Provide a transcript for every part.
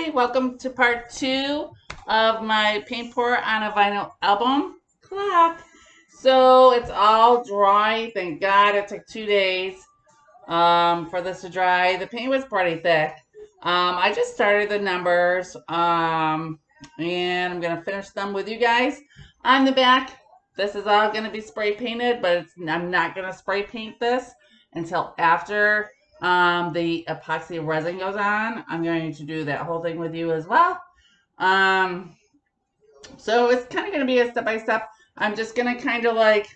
Hi, welcome to part two of my paint pour on a vinyl album Clap. So it's all dry. Thank God it took two days um, for this to dry. The paint was pretty thick. Um, I just started the numbers um, and I'm going to finish them with you guys. On the back, this is all going to be spray painted, but I'm not going to spray paint this until after um, the epoxy resin goes on. I'm going to do that whole thing with you as well. Um, so it's kind of going to be a step-by-step. -step. I'm just going to kind of like,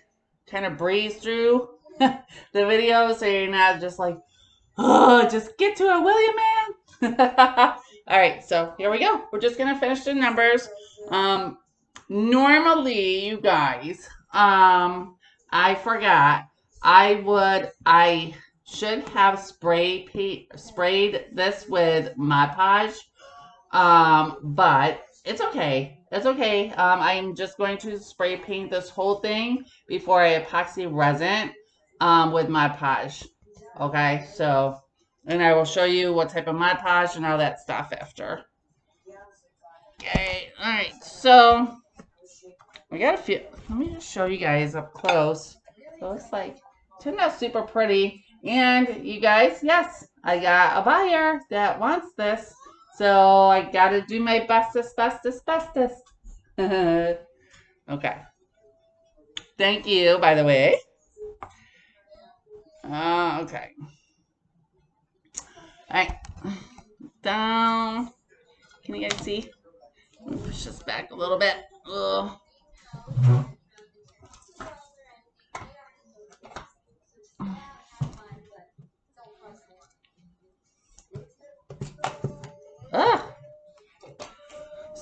kind of breeze through the video so you're not just like, oh, just get to it, will you, man? All right, so here we go. We're just going to finish the numbers. Um, normally, you guys, um, I forgot, I would, I should have spray paint, sprayed this with Mod Podge, um, but it's okay. It's okay. Um, I'm just going to spray paint this whole thing before I epoxy resin um, with Mod Podge. Okay, so, and I will show you what type of Mod Podge and all that stuff after. Okay, all right, so we got a few. Let me just show you guys up close. It looks like turned out super pretty. And you guys, yes, I got a buyer that wants this. So I got to do my bestest, bestest, bestest. okay. Thank you, by the way. Uh, okay. All right. Down. Can you guys see? push this back a little bit. Ugh.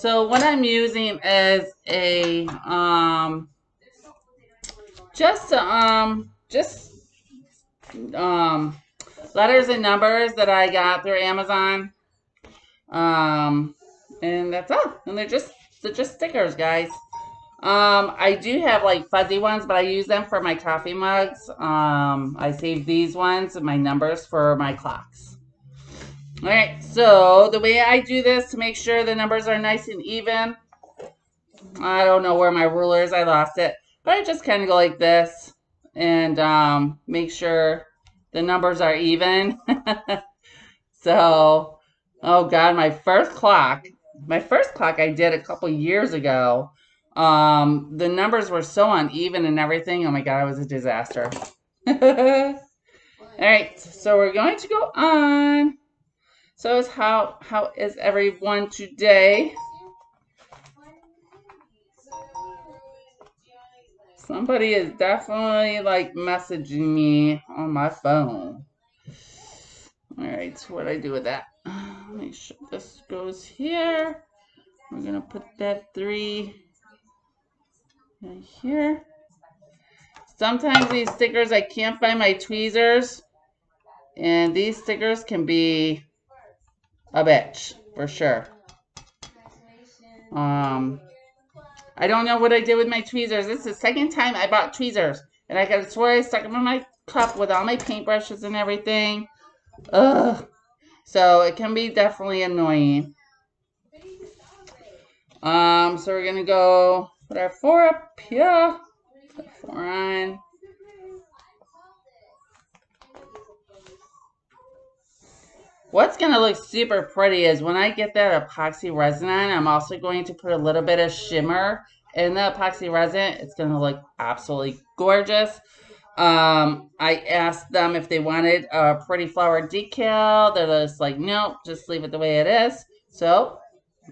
So what I'm using is a um just um just um letters and numbers that I got through Amazon. Um and that's all. And they're just they're just stickers, guys. Um, I do have like fuzzy ones, but I use them for my coffee mugs. Um, I save these ones, and my numbers for my clocks. All right, so the way I do this to make sure the numbers are nice and even, I don't know where my ruler is, I lost it, but I just kind of go like this and um, make sure the numbers are even. so, oh God, my first clock, my first clock I did a couple years ago, um, the numbers were so uneven and everything. Oh my God, it was a disaster. All right, so we're going to go on so is how how is everyone today? Somebody is definitely like messaging me on my phone. All right, so what do I do with that? Make sure this goes here. We're gonna put that three right here. Sometimes these stickers, I can't find my tweezers. And these stickers can be a bitch for sure. Um, I don't know what I did with my tweezers. This is the second time I bought tweezers. And I could swear I stuck them in my cup with all my paintbrushes and everything. Ugh. So it can be definitely annoying. Um, so we're to go put our four up here. Put four on. What's going to look super pretty is when I get that epoxy resin on, I'm also going to put a little bit of shimmer in the epoxy resin. It's going to look absolutely gorgeous. Um, I asked them if they wanted a pretty flower decal. They're just like, nope, just leave it the way it is. So,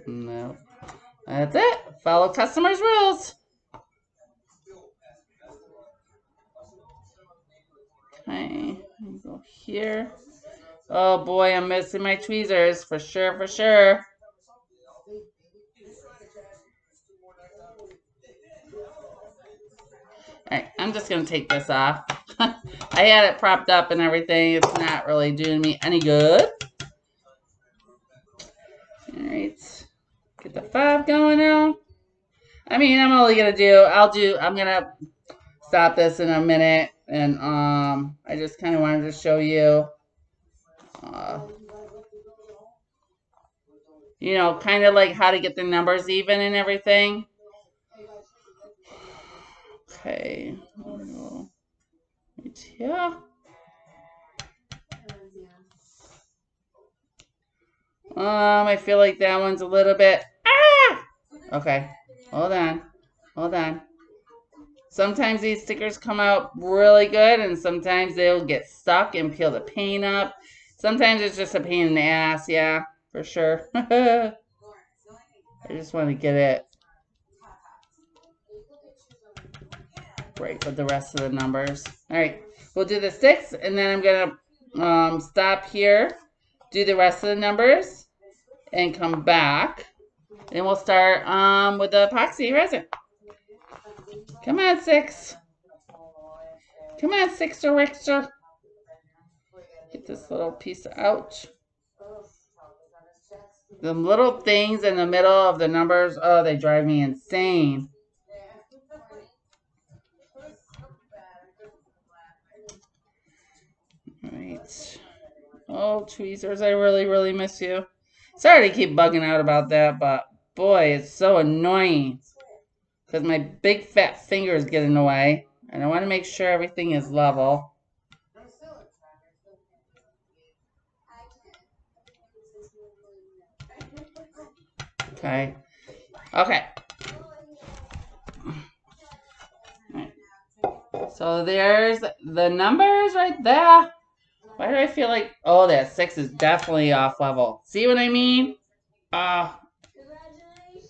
no, that's it. Follow customers' rules. Okay, go here. Oh boy, I'm missing my tweezers for sure, for sure. Alright, I'm just going to take this off. I had it propped up and everything. It's not really doing me any good. Alright, get the five going now. I mean, I'm only going to do, I'll do, I'm going to stop this in a minute. And um, I just kind of wanted to show you uh, you know, kind of like how to get the numbers even and everything. Okay. Right here. Um, I feel like that one's a little bit, ah! Okay, hold on, hold on. Sometimes these stickers come out really good and sometimes they'll get stuck and peel the paint up. Sometimes it's just a pain in the ass, yeah, for sure. I just want to get it right with the rest of the numbers. All right, we'll do the six and then I'm going to um, stop here, do the rest of the numbers and come back. And we'll start um, with the epoxy resin. Come on, six. Come on, Sixer Rixer. Get this little piece out. The little things in the middle of the numbers, oh, they drive me insane. Right. Oh, tweezers, I really, really miss you. Sorry to keep bugging out about that, but boy, it's so annoying. Because my big fat finger is getting away. And I want to make sure everything is level. Okay. Okay. So there's the numbers right there. Why do I feel like, oh, that six is definitely off level. See what I mean? Uh,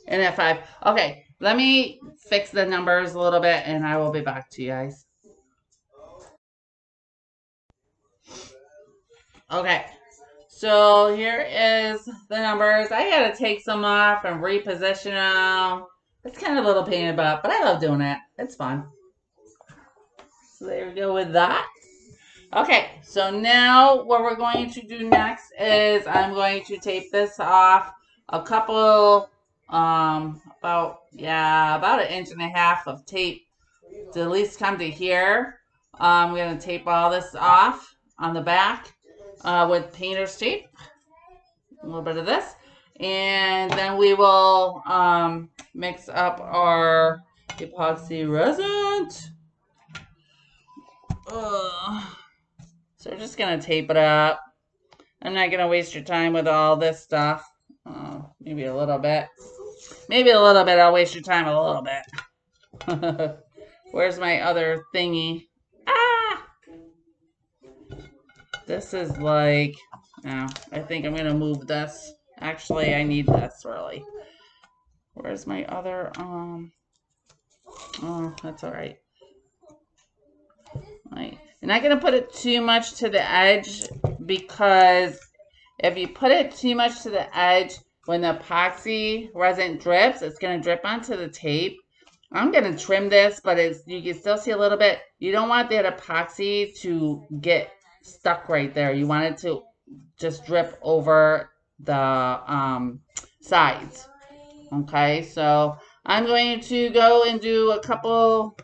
and that five. Okay, let me fix the numbers a little bit and I will be back to you guys. Okay, so here is the numbers. I had to take some off and reposition them. It's kind of a little pain in the butt, but I love doing it. It's fun. So there we go with that. Okay, so now what we're going to do next is I'm going to tape this off a couple, um, about, yeah, about an inch and a half of tape to at least come to here. I'm going to tape all this off on the back uh, with painter's tape. A little bit of this. And then we will um, mix up our epoxy resin. Ugh. So we're just going to tape it up. I'm not going to waste your time with all this stuff. Uh, maybe a little bit. Maybe a little bit. I'll waste your time a little bit. Where's my other thingy? Ah! This is like... No, I think I'm going to move this. Actually, I need this, really. Where's my other... um? Oh, that's all right. Right. You're not going to put it too much to the edge because if you put it too much to the edge, when the epoxy resin drips, it's going to drip onto the tape. I'm going to trim this, but it's you can still see a little bit. You don't want that epoxy to get stuck right there. You want it to just drip over the um, sides. Okay, so I'm going to go and do a couple,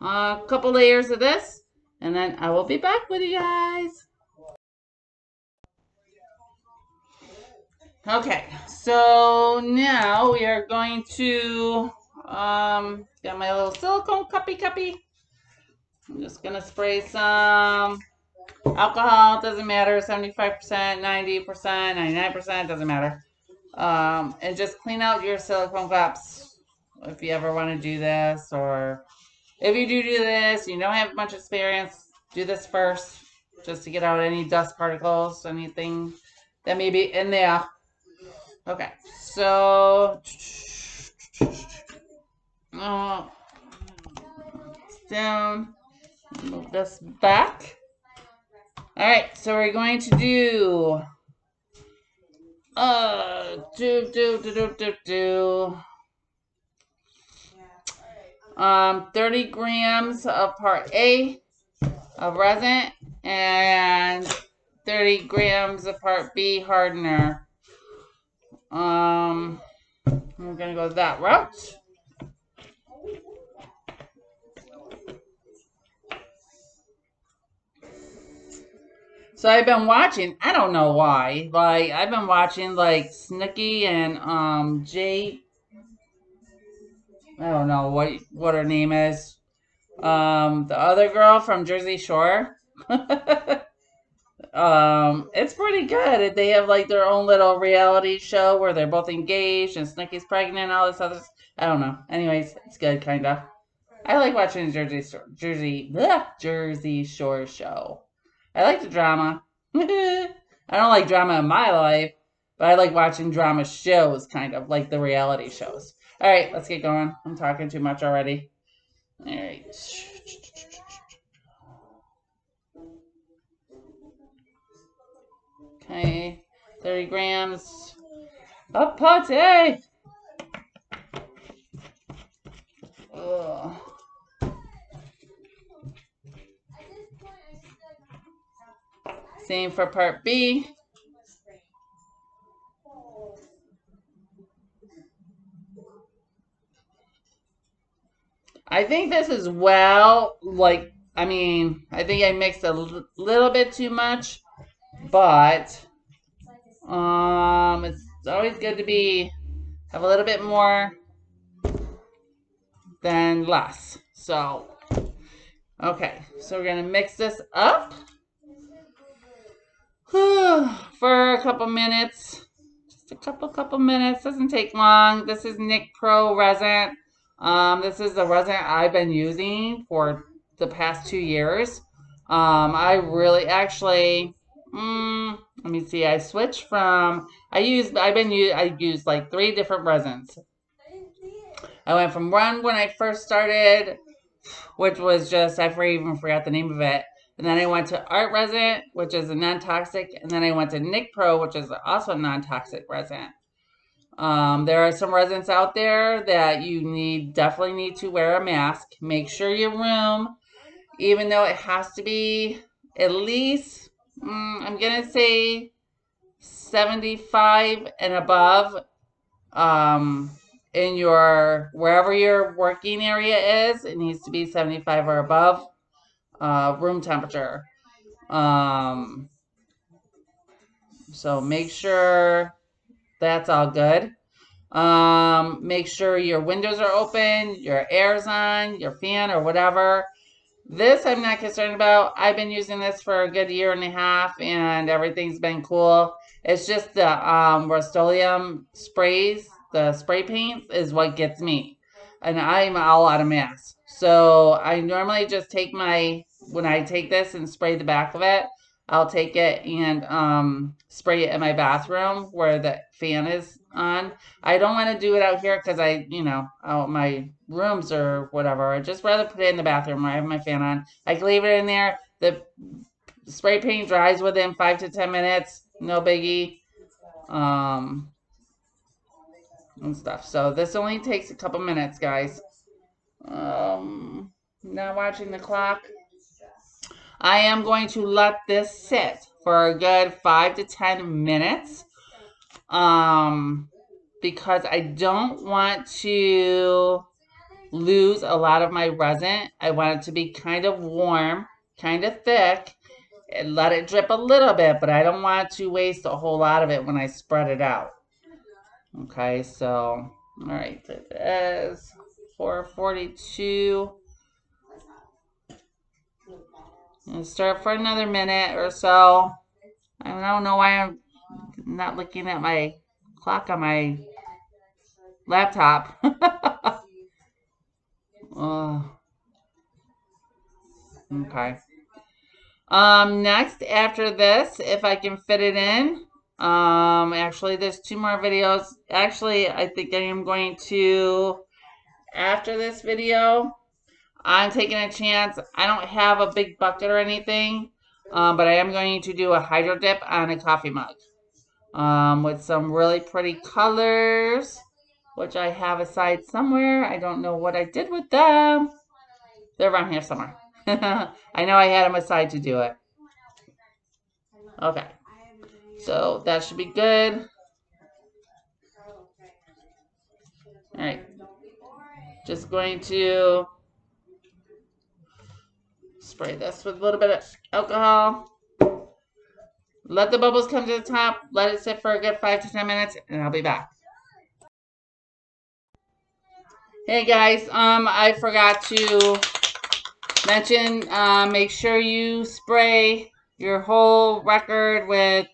a uh, couple layers of this. And then I will be back with you guys. Okay, so now we are going to um, get my little silicone cuppy cuppy. I'm just going to spray some alcohol. Doesn't matter, 75%, 90%, 99%, doesn't matter. Um, and just clean out your silicone cups if you ever want to do this or if you do do this, you don't have much experience, do this first just to get out any dust particles, anything that may be in there. Okay, so uh, down, move this back. All right, so we're going to do uh do do do do do do um, 30 grams of part A of resin and 30 grams of part B hardener. Um, I'm going to go that route. So I've been watching. I don't know why. Like I've been watching like Snooki and um Jay. I don't know what what her name is. Um, the other girl from Jersey Shore. um, it's pretty good. They have like their own little reality show where they're both engaged and Snooki's pregnant and all this other. I don't know. Anyways, it's good, kind of. I like watching Jersey Jersey bleh, Jersey Shore show. I like the drama. I don't like drama in my life, but I like watching drama shows, kind of like the reality shows. All right, let's get going. I'm talking too much already. All right. Okay, 30 grams of pate. Ugh. Same for part B. I think this is well, like, I mean, I think I mixed a little bit too much, but um, it's always good to be, have a little bit more than less. So, okay, so we're going to mix this up. for a couple minutes. Just a couple, couple minutes. Doesn't take long. This is NicPro resin. Um, this is the resin I've been using for the past two years. Um, I really actually, mm, let me see. I switched from I used, I've been I used like three different resins. I went from one when I first started, which was just I even forgot the name of it. And then I went to Art Resin, which is a non-toxic. And then I went to NicPro, which is also a non-toxic resin. Um, there are some resins out there that you need definitely need to wear a mask. Make sure your room, even though it has to be at least, mm, I'm going to say 75 and above um, in your, wherever your working area is, it needs to be 75 or above uh, room temperature. Um, so make sure that's all good. Um, make sure your windows are open, your air's on, your fan or whatever. This I'm not concerned about. I've been using this for a good year and a half and everything's been cool. It's just the um, Rust-Oleum sprays, the spray paints is what gets me. And I'm all out of masks. So I normally just take my when I take this and spray the back of it, I'll take it and um, spray it in my bathroom where the fan is on. I don't want to do it out here because I, you know, out my rooms or whatever. I just rather put it in the bathroom where I have my fan on. I can leave it in there. The spray paint dries within five to ten minutes. No biggie. Um, and stuff. So this only takes a couple minutes, guys. Um, not watching the clock. I am going to let this sit for a good five to 10 minutes. Um, because I don't want to lose a lot of my resin. I want it to be kind of warm, kind of thick, and let it drip a little bit, but I don't want to waste a whole lot of it when I spread it out. Okay, so, all right, it is 442. Start for another minute or so. I don't know why I'm not looking at my clock on my laptop. oh. Okay. Um, next, after this, if I can fit it in, um, actually, there's two more videos. Actually, I think I am going to, after this video, I'm taking a chance. I don't have a big bucket or anything, um, but I am going to do a hydro dip on a coffee mug um, with some really pretty colors, which I have aside somewhere. I don't know what I did with them. They're around here somewhere. I know I had them aside to do it. Okay. So that should be good. All right. Just going to spray this with a little bit of alcohol. Let the bubbles come to the top. Let it sit for a good five to 10 minutes and I'll be back. Hey guys, um, I forgot to mention, uh, make sure you spray your whole record with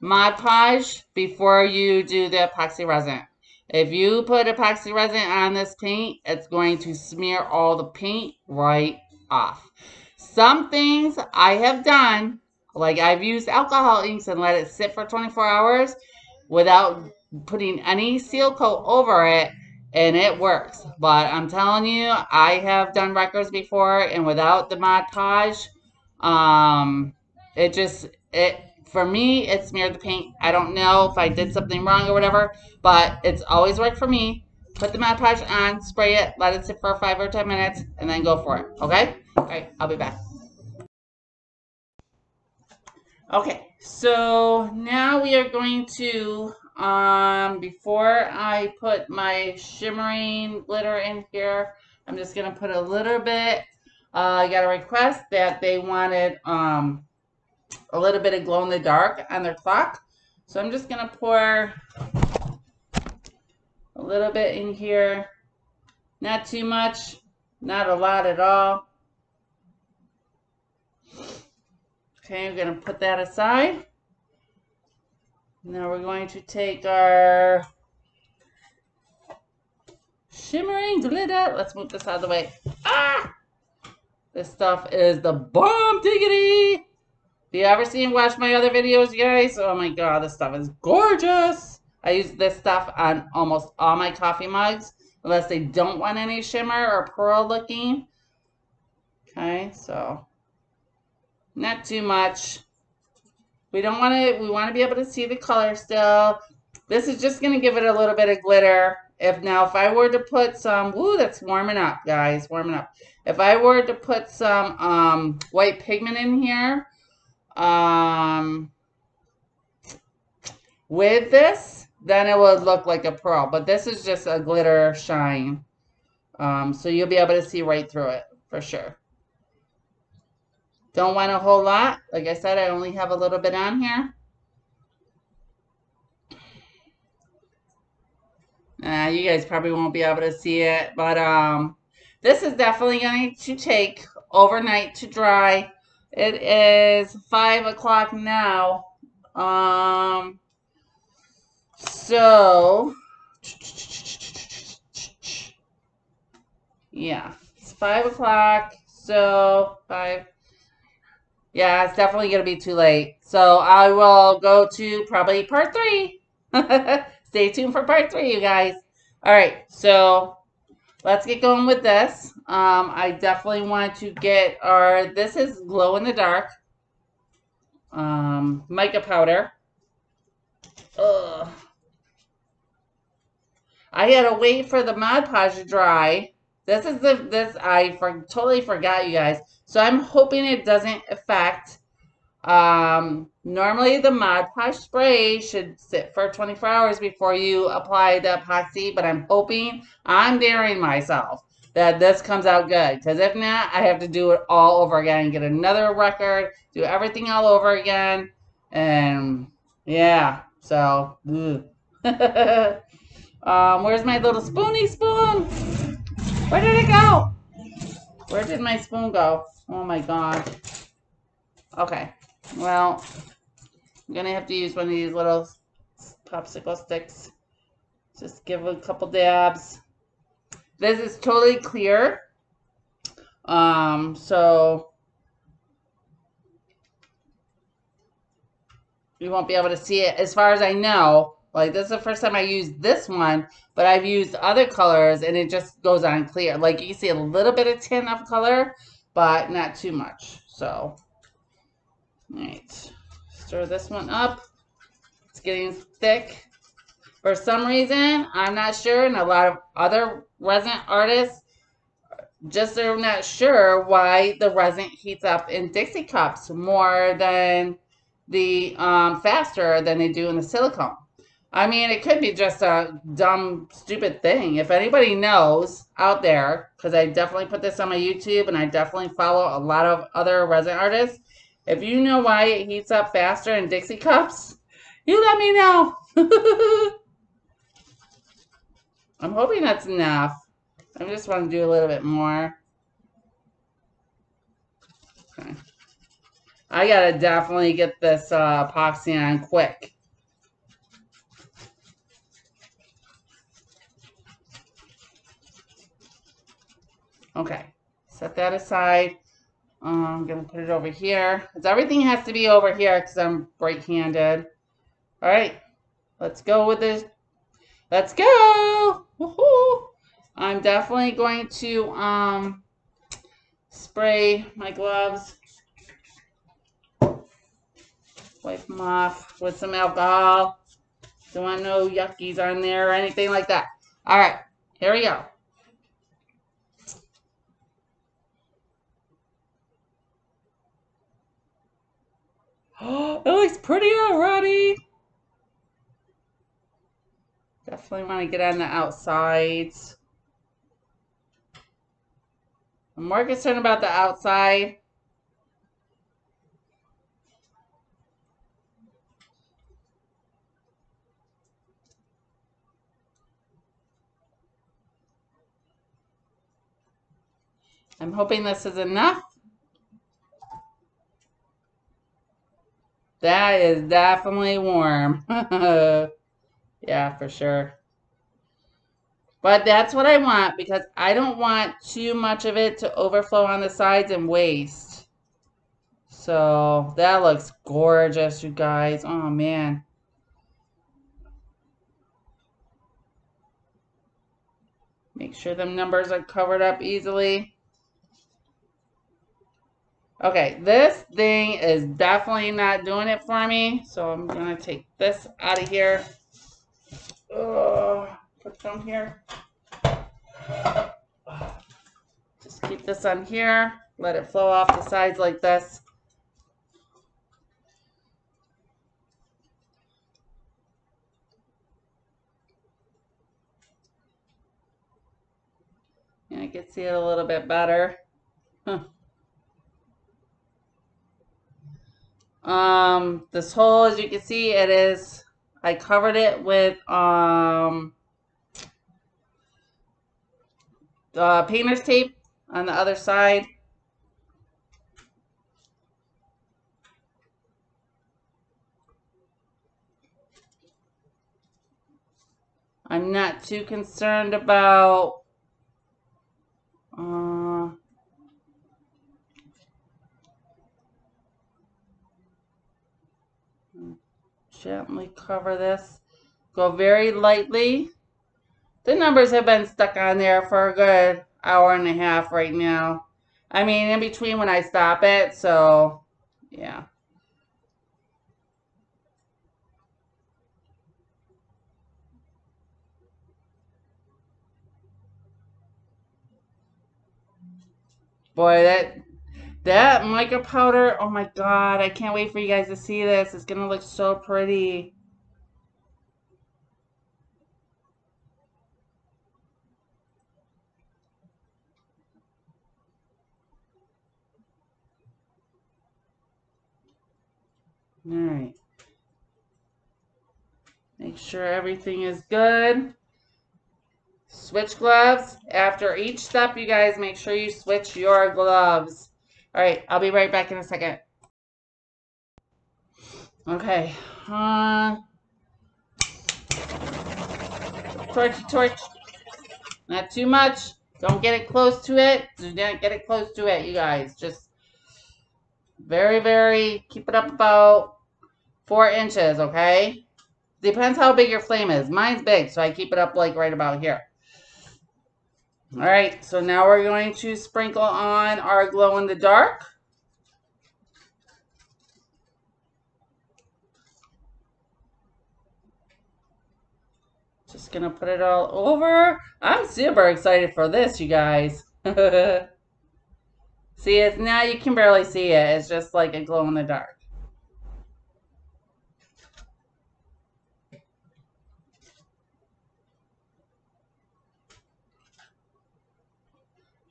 Mod Podge before you do the epoxy resin. If you put epoxy resin on this paint, it's going to smear all the paint right off. Some things I have done, like I've used alcohol inks and let it sit for 24 hours without putting any seal coat over it, and it works. But I'm telling you, I have done records before, and without the Mod Podge, um, it just, it for me, it smeared the paint. I don't know if I did something wrong or whatever, but it's always worked for me. Put the Mod Podge on, spray it, let it sit for five or 10 minutes, and then go for it, okay? All right, I'll be back. Okay, so now we are going to, um, before I put my shimmering glitter in here, I'm just going to put a little bit, uh, I got a request that they wanted, um, a little bit of glow in the dark on their clock. So I'm just going to pour a little bit in here. Not too much, not a lot at all. Okay, I'm going to put that aside. Now we're going to take our shimmering glitter. Let's move this out of the way. Ah! This stuff is the bomb diggity. If you ever see and watch my other videos, guys? Oh my god, this stuff is gorgeous. I use this stuff on almost all my coffee mugs, unless they don't want any shimmer or pearl looking. Okay, so not too much. We don't want to, we want to be able to see the color still. This is just going to give it a little bit of glitter. If now, if I were to put some, woo, that's warming up, guys, warming up. If I were to put some um, white pigment in here, um, with this, then it would look like a pearl. But this is just a glitter shine. Um, so you'll be able to see right through it for sure. Don't want a whole lot. Like I said, I only have a little bit on here. Uh, you guys probably won't be able to see it, but um, this is definitely going to take overnight to dry. It is five o'clock now. Um, so, yeah, it's five o'clock. So, five. Yeah, it's definitely going to be too late. So, I will go to probably part three. Stay tuned for part three, you guys. All right, so let's get going with this. Um, I definitely want to get our, this is glow in the dark um, mica powder. Ugh. I had to wait for the Mod Podge to dry. This is the, this, I for, totally forgot you guys. So I'm hoping it doesn't affect um, normally the Mod Podge spray should sit for 24 hours before you apply the epoxy, but I'm hoping, I'm daring myself that this comes out good. Because if not, I have to do it all over again, and get another record, do everything all over again. And yeah, so, um, where's my little spoony spoon? Where did it go? Where did my spoon go? Oh my god. Okay. Well, I'm going to have to use one of these little popsicle sticks. Just give a couple dabs. This is totally clear. Um, so you won't be able to see it as far as I know. Like this is the first time I used this one, but I've used other colors and it just goes on clear. Like you see a little bit of tint of color, but not too much. So all right, stir this one up. It's getting thick. For some reason, I'm not sure, and a lot of other resin artists just are not sure why the resin heats up in Dixie cups more than the um, faster than they do in the silicone. I mean, it could be just a dumb, stupid thing. If anybody knows out there, because I definitely put this on my YouTube and I definitely follow a lot of other resin artists, If you know why it heats up faster in Dixie cups, you let me know. I'm hoping that's enough. I just want to do a little bit more. Okay. I gotta definitely get this uh, epoxy on quick. Okay, set that aside. I'm gonna put it over here. Because everything has to be over here because I'm right-handed. All right, let's go with this. Let's go. I'm definitely going to um, spray my gloves. Wipe them off with some alcohol. Don't want no yuckies on there or anything like that. All right, here we go. It looks pretty already. Definitely want to get on the outsides. I'm more concerned about the outside. I'm hoping this is enough. That is definitely warm. yeah, for sure. But that's what I want because I don't want too much of it to overflow on the sides and waste. So that looks gorgeous, you guys. Oh, man. Make sure them numbers are covered up easily. Okay, this thing is definitely not doing it for me. So I'm going to take this out of here. Oh, put some here. Just keep this on here. Let it flow off the sides like this. And I can see it a little bit better. Huh. Um, this hole, as you can see, it is, I covered it with, um, uh, painter's tape on the other side. I'm not too concerned about Gently cover this. Go very lightly. The numbers have been stuck on there for a good hour and a half right now. I mean, in between when I stop it, so yeah. Boy, that that mica powder, oh my god, I can't wait for you guys to see this. It's going to look so pretty. All right. Make sure everything is good. Switch gloves. After each step, you guys, make sure you switch your gloves. All right, I'll be right back in a second. Okay. Uh, torch, torch. Not too much. Don't get it close to it. Do not get it close to it, you guys. Just very, very, keep it up about four inches, okay? Depends how big your flame is. Mine's big, so I keep it up like right about here. All right, so now we're going to sprinkle on our glow in the dark. Just gonna put it all over. I'm super excited for this, you guys. see, it's now you can barely see it. It's just like a glow in the dark.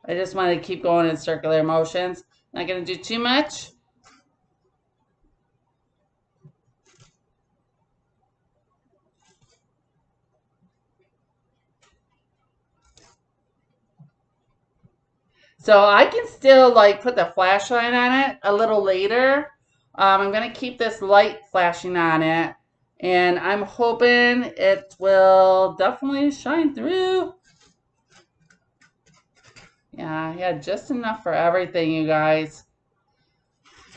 I just want to keep going in circular motions. Not going to do too much. So I can still like put the flashlight on it a little later. Um, I'm going to keep this light flashing on it. And I'm hoping it will definitely shine through. Yeah, yeah, just enough for everything, you guys.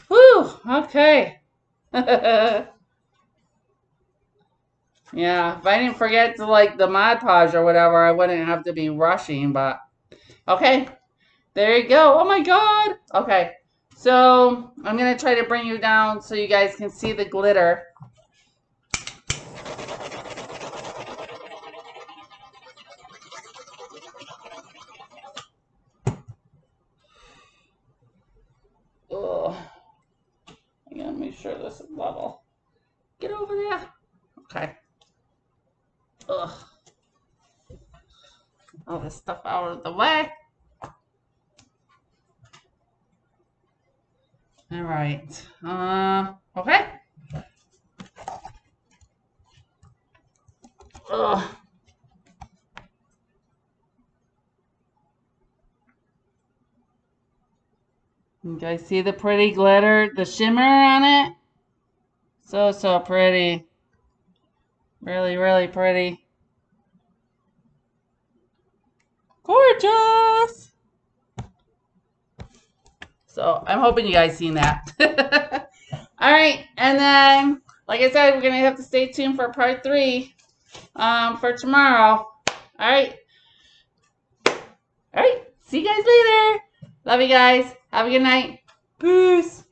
Whew, okay. yeah, if I didn't forget to like the Mod Podge or whatever, I wouldn't have to be rushing, but okay. There you go. Oh my god. Okay. So I'm going to try to bring you down so you guys can see the glitter. Out of the way. All right. Uh, okay. Ugh. You guys see the pretty glitter, the shimmer on it? So, so pretty. Really, really pretty. Gorgeous! So I'm hoping you guys seen that. All right, and then, like I said, we're going to have to stay tuned for part three um, for tomorrow. All right. All right, see you guys later. Love you guys. Have a good night. Peace.